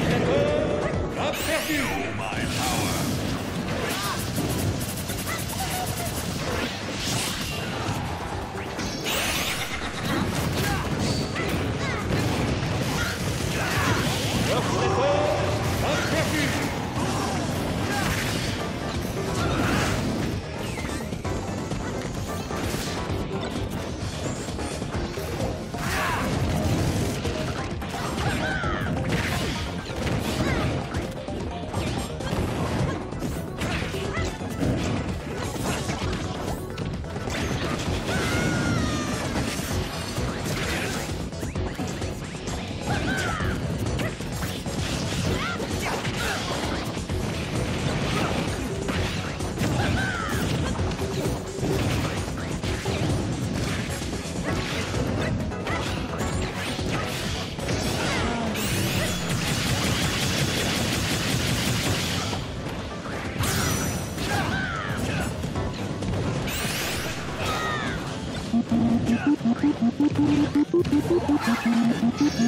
spectateur a perdu.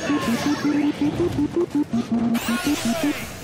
Exit